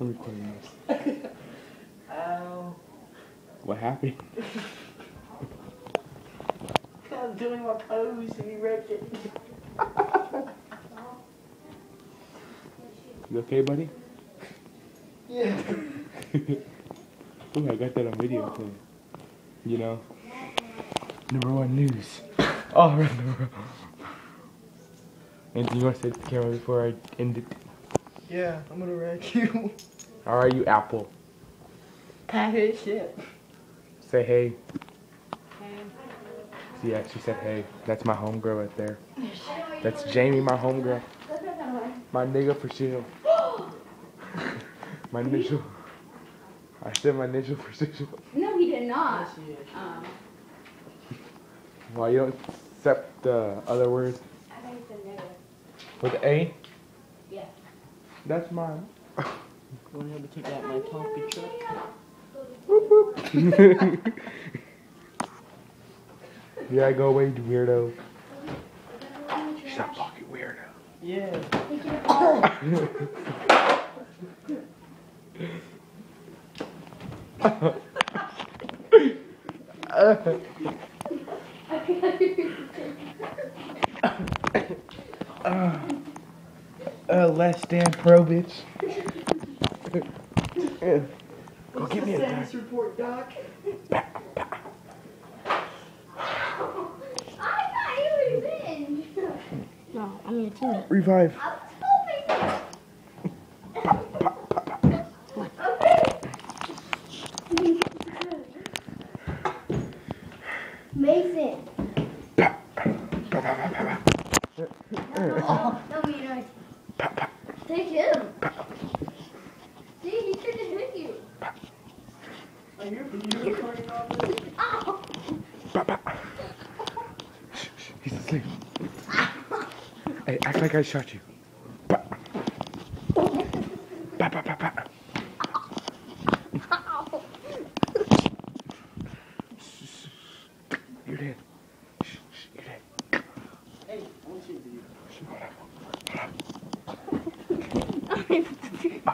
I'm recording this. Ow. What happened? I was doing my pose and he wrecked it. You okay, buddy? Yeah. Ooh, I got that on video too. You know? Number one news. All around the world. Anything you want to say to the camera before I end it? Yeah, I'm gonna wreck you. Alright, you Apple. Pat his shit. Say hey. See, yeah, she said hey. That's my homegirl right there. That's Jamie, my homegirl. My nigga for sure. my initial. I said my initial for sure. No, he did not. Yes, he is. Um, Why you don't accept the other words I think it's a negative. with A? Yeah. That's mine. Wanna help me take out my Tonka truck? yeah, go away, you weirdo. Stop fucking weirdo. Yeah. Uh, uh, less than pro bitch. yeah. Go get me a status report, Doc. I thought you revenge. No, I mean a teammate. Revive. I was. Mason. Oh, no, me not. Take him. See, he tried to hit you. Are you, you recording all this? Ow. He's asleep. hey, act like I shot you. Ba. Ba, ba, ba, ba. You're dead. Shh, shh, you're dead. Hey, I want you to do. Shh, hold.